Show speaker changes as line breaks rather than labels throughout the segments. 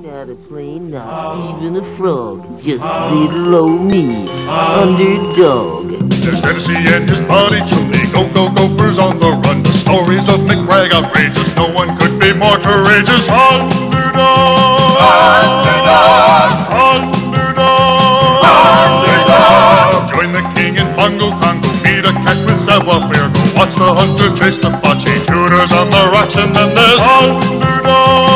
not a plane, not even a frog. Just little old me, underdog.
There's Tennessee and his buddy Julie. Go, go, gophers on the run. The stories of McBragg outrageous. No one could be more courageous. Underdog! Underdog! Underdog! Underdog! Join the king in Bongo Congo. Beat a cat with savoir faire. Go watch the hunter chase the Pachi. Tuners on the rocks and then there's Underdog! Underdog!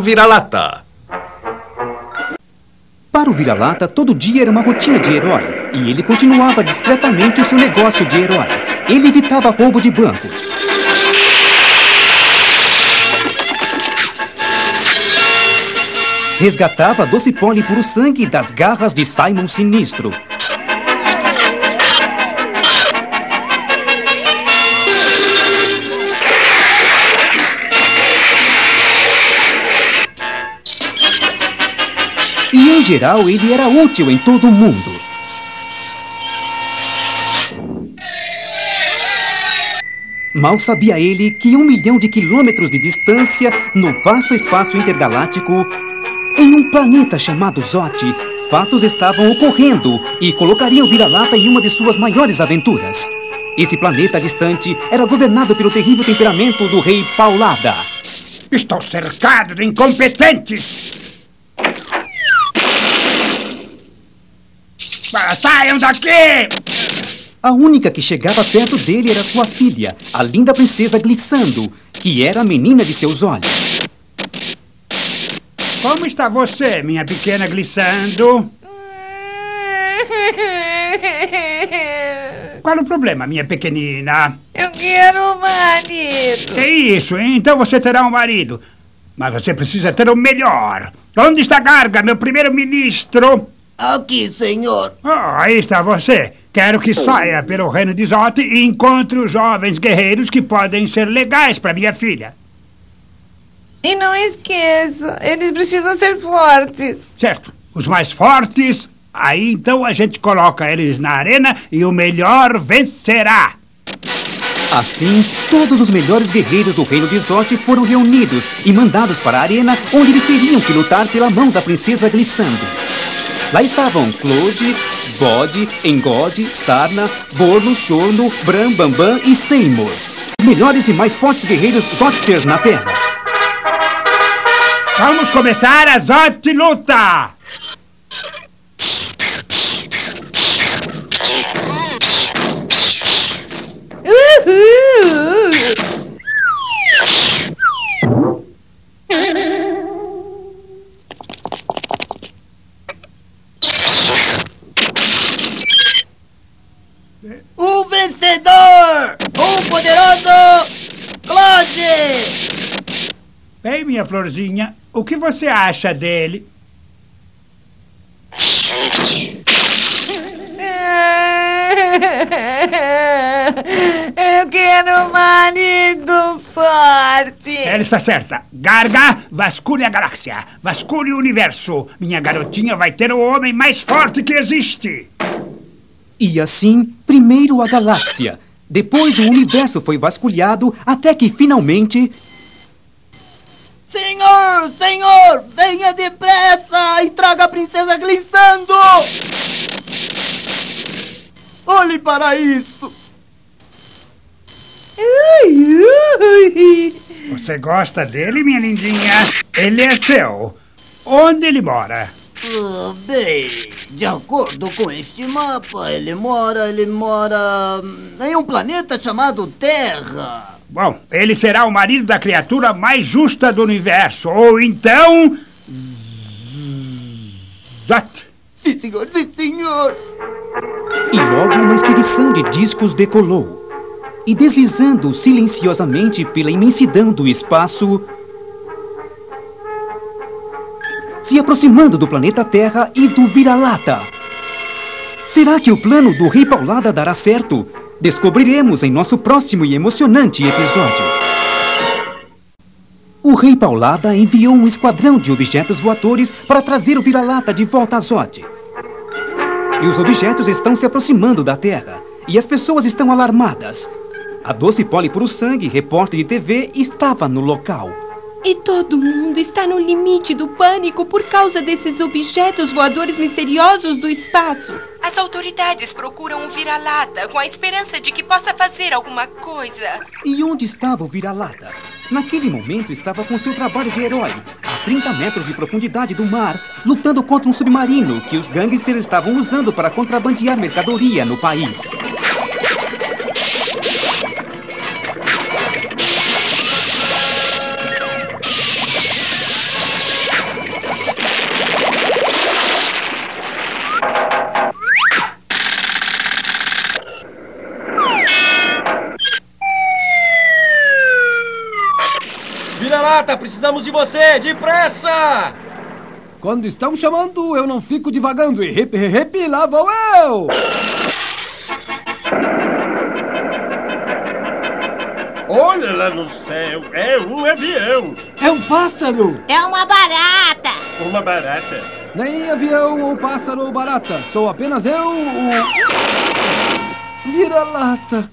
Do Vira-Lata.
Para o vira-lata, todo dia era uma rotina de herói, e ele continuava discretamente o seu negócio de herói. Ele evitava roubo de bancos. Resgatava doce pole puro sangue das garras de Simon Sinistro. Geral ele era útil em todo o mundo. Mal sabia ele que um milhão de quilômetros de distância, no vasto espaço intergaláctico, em um planeta chamado Zot, fatos estavam ocorrendo e colocariam Vira-Lata em uma de suas maiores aventuras. Esse planeta distante era governado pelo terrível temperamento do rei Paulada.
Estou cercado de incompetentes! Saiam daqui!
A única que chegava perto dele era sua filha, a linda princesa Glissando, que era a menina de seus olhos.
Como está você, minha pequena Glissando? Qual o problema, minha pequenina?
Eu quero um marido.
Que isso? Então você terá um marido. Mas você precisa ter o melhor. Onde está Garga, meu primeiro-ministro?
Aqui, senhor.
Ah, aí está você. Quero que saia pelo reino de Zote e encontre os jovens guerreiros que podem ser legais para minha filha.
E não esqueça, eles precisam ser fortes.
Certo? Os mais fortes. Aí então a gente coloca eles na arena e o melhor vencerá.
Assim, todos os melhores guerreiros do reino de Zot foram reunidos e mandados para a arena, onde eles teriam que lutar pela mão da princesa Glissando. Lá estavam Claude, Bode, Engode, Sarna, Borno, Chorno, Bram, Bambam e Seymour. Os melhores e mais fortes guerreiros Zotsters na Terra.
Vamos começar a Zote Luta!
Uhul!
O vencedor! O poderoso Claude!
Florzinha, o que você acha dele?
Eu quero um marido forte.
Ela está certa. Garga, vasculhe a galáxia. Vasculhe o universo. Minha garotinha vai ter o homem mais forte que existe.
E assim, primeiro a galáxia. Depois o universo foi vasculhado até que finalmente.
Senhor, senhor, venha depressa e traga a princesa glissando! Olhe para isso!
Você gosta dele, minha lindinha? Ele é seu. Onde ele mora?
Ah, bem, de acordo com este mapa, ele mora, ele mora hum, em um planeta chamado Terra.
Bom, ele será o marido da criatura mais justa do universo. Ou então. Zot.
Sim, senhor, sim, senhor.
E logo uma expedição de discos decolou. E deslizando silenciosamente pela imensidão do espaço, se aproximando do planeta Terra e do vira-lata. Será que o plano do Rei Paulada dará certo? Descobriremos em nosso próximo e emocionante episódio. O Rei Paulada enviou um esquadrão de objetos voadores para trazer o vira-lata de volta a Zod. E os objetos estão se aproximando da Terra. E as pessoas estão alarmadas. A Doce Puro Sangue, repórter de TV, estava no local.
E todo mundo está no limite do pânico por causa desses objetos voadores misteriosos do espaço. As autoridades procuram o vira-lata com a esperança de que possa fazer alguma coisa.
E onde estava o vira-lata? Naquele momento estava com seu trabalho de herói, a 30 metros de profundidade do mar, lutando contra um submarino que os gangsters estavam usando para contrabandear mercadoria no país.
Precisamos de você, depressa!
Quando estão chamando, eu não fico divagando. E hip, hip, lá vou eu!
Olha lá no céu, é um avião!
É um pássaro!
É uma barata!
Uma barata?
Nem avião ou pássaro ou barata. Sou apenas eu, o... Vira-lata.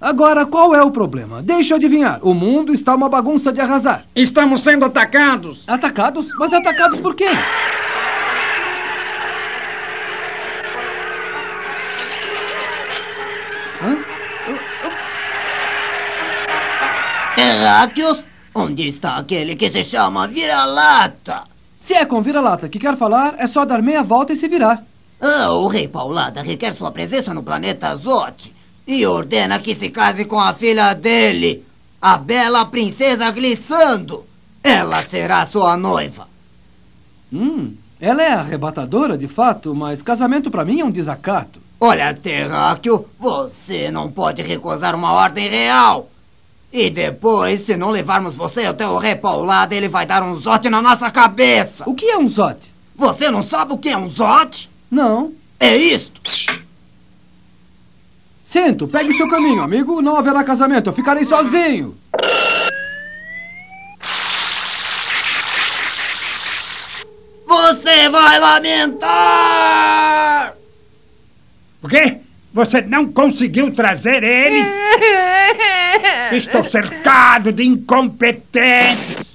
Agora, qual é o problema? Deixa eu adivinhar. O mundo está uma bagunça de arrasar.
Estamos sendo atacados!
Atacados? Mas atacados por quem? Hã?
Terráqueos? Onde está aquele que se chama Vira-Lata?
Se é com vira-lata que quer falar, é só dar meia volta e se virar.
Ah, o Rei Paulada requer sua presença no planeta Zote e ordena que se case com a filha dele, a bela princesa Glissando. Ela será sua noiva.
Hum, ela é arrebatadora, de fato, mas casamento pra mim é um desacato.
Olha, Terráqueo, você não pode recusar uma ordem real. E depois, se não levarmos você até o Rei Paulada, ele vai dar um zote na nossa cabeça.
O que é um zote?
Você não sabe o que é um zote?
Não.
É isto.
Sinto, pegue seu caminho, amigo. Não haverá casamento, eu ficarei sozinho.
Você vai lamentar!
O quê? Você não conseguiu trazer ele? Estou cercado de incompetentes.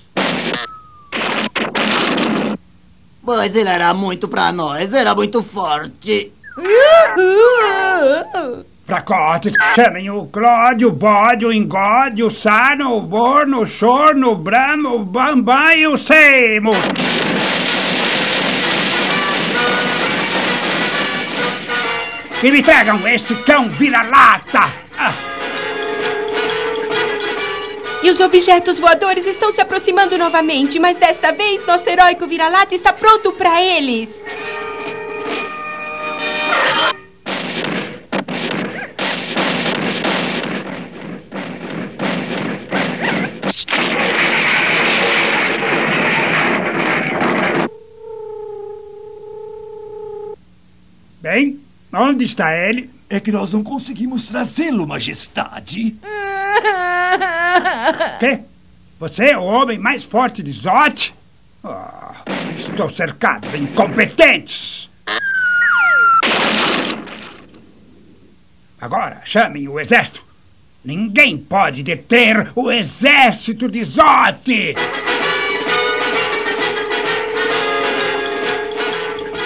Mas ele era muito pra nós, era muito forte.
Fracotes, chamem o Clódio, o Bode, o Engode, o Sano, o Borno, o Chorno, o Bramo, o Bambam e o Seimo. E me tragam esse cão vira-lata! Ah,
E os objetos voadores estão se aproximando novamente, mas desta vez nosso heróico vira-lata está pronto para eles.
Onde está ele?
É que nós não conseguimos trazê-lo, majestade.
Quê? Você é o homem mais forte de Zot? Ah, estou cercado de incompetentes! Agora, chamem o exército. Ninguém pode deter o exército de Zot!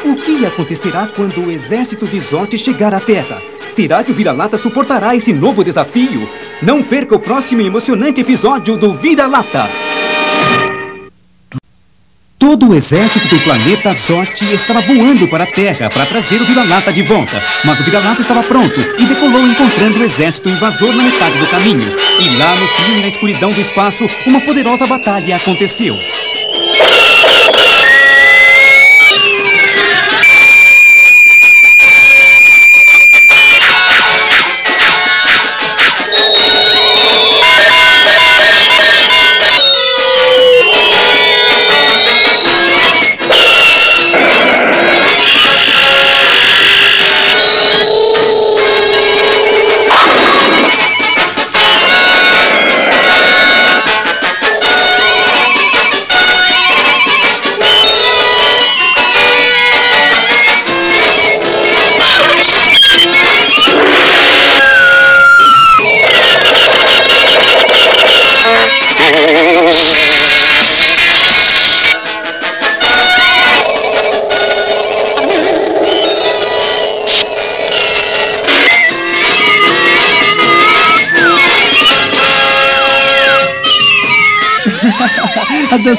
O que acontecerá quando o exército de Zot chegar à Terra? Será que o Vira-Lata suportará esse novo desafio? Não perca o próximo emocionante episódio do Vira-Lata! Todo o exército do planeta Zot estava voando para a Terra para trazer o Vira-Lata de volta. Mas o Vira-Lata estava pronto e decolou encontrando o exército invasor na metade do caminho. E lá no e na escuridão do espaço, uma poderosa batalha aconteceu.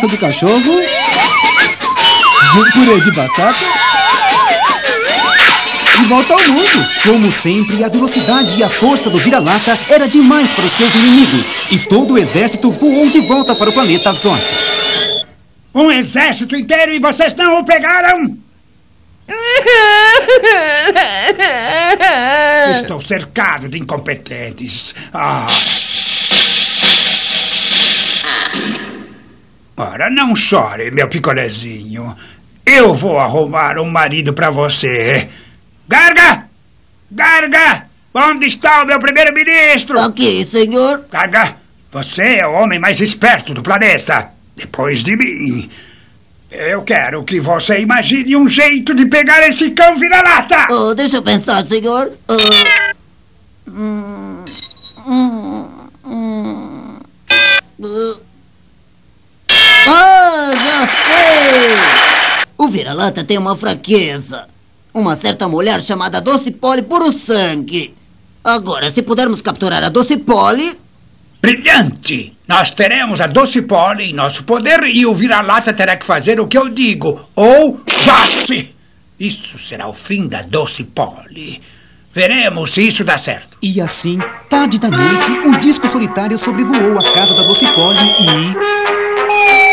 Dança do cachorro. Purê de batata. E volta ao mundo.
Como sempre, a velocidade e a força do vira-lata era demais para os seus inimigos e todo o exército voou de volta para o planeta Zot.
Um exército inteiro e vocês não o pegaram? Estou cercado de incompetentes. Ah. Ora, não chore, meu picolezinho. Eu vou arrumar um marido para você. Garga! Garga! Onde está o meu primeiro-ministro?
Aqui, senhor.
Garga, você é o homem mais esperto do planeta. Depois de mim. Eu quero que você imagine um jeito de pegar esse cão vira-lata!
Oh, deixa eu pensar, senhor. Oh. Hum, hum, hum. Uh. Ah, já sei! O vira-lata tem uma fraqueza. Uma certa mulher chamada Doce Polly puro sangue. Agora, se pudermos capturar a Doce Polly...
Brilhante! Nós teremos a Doce Polly em nosso poder e o vira-lata terá que fazer o que eu digo. Ou vá-se! Isso será o fim da Doce Polly. Veremos se isso dá certo.
E assim, tarde da noite, um disco solitário sobrevoou a casa da Doce Polly e...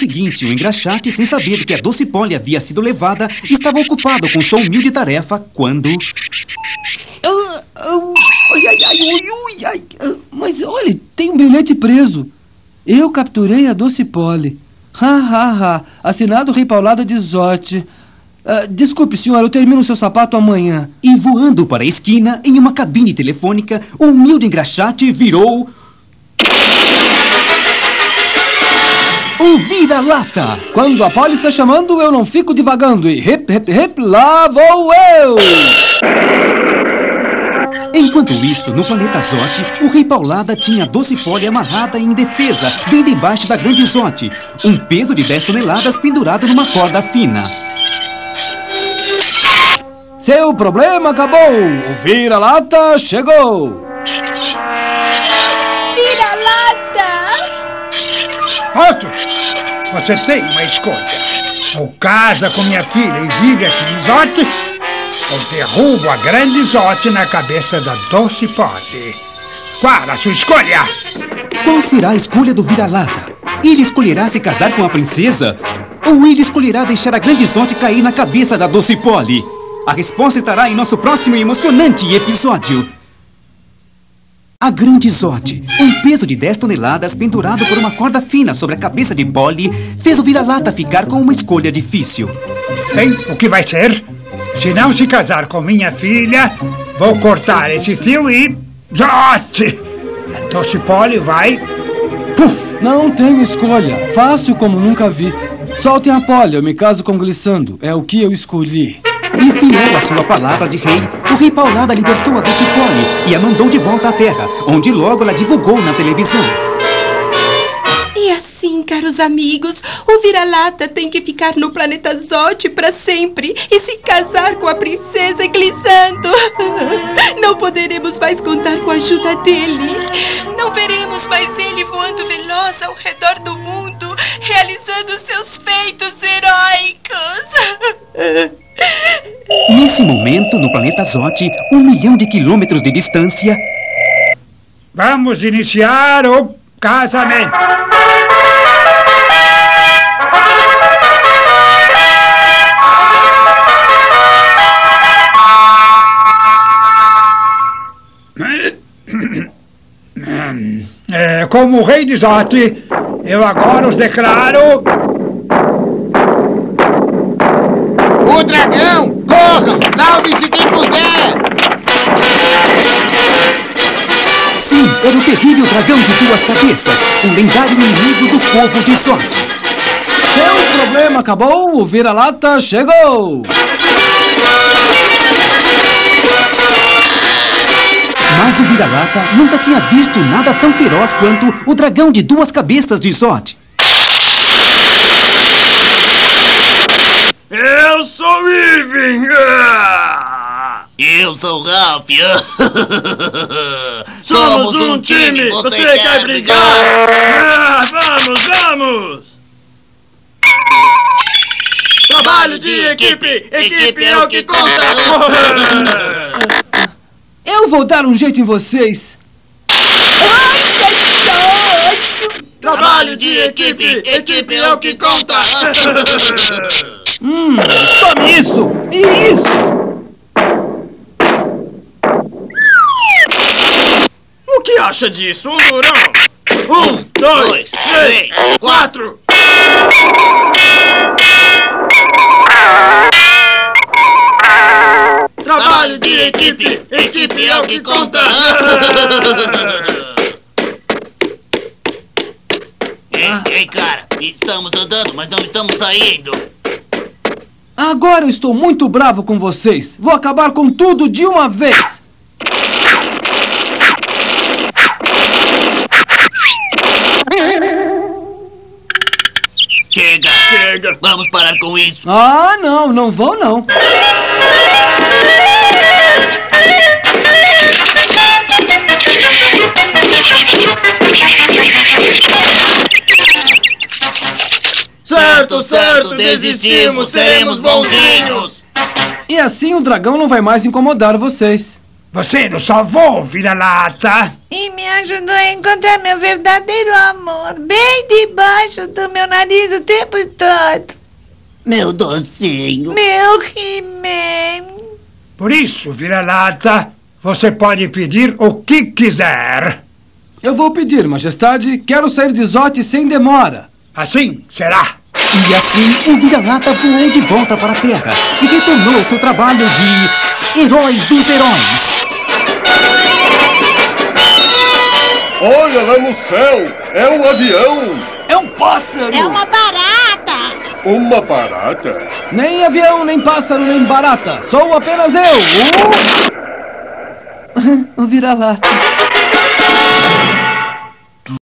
seguinte, o engraxate, sem saber que a Doce Polly havia sido levada, estava ocupado com sua humilde tarefa quando...
Ah, ah, ai, ai, ai, ui, ui, ai. Ah, Mas olha, tem um brilhante preso. Eu capturei a Doce Polly. Ha, ha, ha. Assinado Rei Paulada de Zote. Ah, desculpe, senhor, eu termino seu sapato amanhã.
E voando para a esquina, em uma cabine telefônica, o humilde engraxate virou... O vira-lata!
Quando a Polly está chamando, eu não fico divagando. E hip, hip, hip, lá vou eu!
Enquanto isso, no planeta Zote, o Rei Paulada tinha a Doce Polly amarrada em defesa, bem debaixo da Grande Zote. Um peso de 10 toneladas pendurado numa corda fina.
Seu problema acabou! O vira-lata chegou!
Vira-lata!
Otto, você tem uma escolha. Ou casa com minha filha e vive aqui em Zote, ou derrubo a grande Zote na cabeça da Doce Polly. Qual a sua escolha?
Qual será a escolha do vira-lata? Ele escolherá se casar com a princesa? Ou ele escolherá deixar a grande Zote cair na cabeça da Doce Polly? A resposta estará em nosso próximo emocionante episódio. A Grande Zote, um peso de 10 toneladas pendurado por uma corda fina sobre a cabeça de Polly, fez o vira-lata ficar com uma escolha difícil.
Bem, o que vai ser? Se não se casar com minha filha, vou cortar esse fio e. Zote! A Doce Polly vai. Puf!
Não tenho escolha. Fácil como nunca vi. Soltem a Polly, eu me caso com Glissando. É o que eu escolhi.
E fiel à sua palavra de rei, o rei Paulada libertou a Doce Polly e a mandou de volta à terra, onde logo ela divulgou na televisão.
E assim, caros amigos, o vira-lata tem que ficar no planeta Zote para sempre e se casar com a princesa Glissando. Não poderemos mais contar com a ajuda dele. Não veremos mais ele voando veloz ao redor do mundo, realizando seus feitos heróicos.
Nesse momento, no planeta Zote, um milhão de quilômetros de distância,
Vamos iniciar o casamento. É, como rei de Zote, eu agora os declaro.
Dragão! Corram! Salve-se quem puder!
sim, era o terrível dragão de duas cabeças, um lendário inimigo do povo de Zote.
Seu problema acabou, o vira-lata chegou!
Mas o vira-lata nunca tinha visto nada tão feroz quanto o dragão de duas cabeças de Zote.
Eu sou Viven!
Eu sou o Ralph.
Somos um time! Você quer brigar? Ah, vamos, vamos! Trabalho de equipe! Equipe é o que conta!
Eu vou dar um jeito em vocês.
Trabalho de equipe! Equipe é o que conta!
Hum, tome isso! E isso!
O que acha disso, um durão? Um, dois, três, quatro! Trabalho de equipe! Equipe é o que conta!
Ei, ei, cara, estamos andando, mas não estamos saindo.
Agora eu estou muito bravo com vocês. Vou acabar com tudo de uma vez.
Chega!
Chega!
Vamos parar com isso.
Ah, não, não vou não.
Certo, certo, desistimos, seremos bonzinhos!
E assim o dragão não vai mais incomodar vocês.
Você nos salvou, vira-lata.
E me ajudou a encontrar meu verdadeiro amor, bem debaixo do meu nariz o tempo todo.
Meu docinho.
Meu He-Man.
Por isso, vira-lata, você pode pedir o que quiser.
Eu vou pedir, majestade, quero sair de Zote sem demora.
Assim será.
E assim, o vira-lata voou de volta para a Terra e retornou ao seu trabalho de herói dos heróis.
Olha lá no céu! É um avião!
É um pássaro!
É uma barata!
Uma barata?
Nem avião, nem pássaro, nem barata. Sou apenas eu, o... o vira-lata.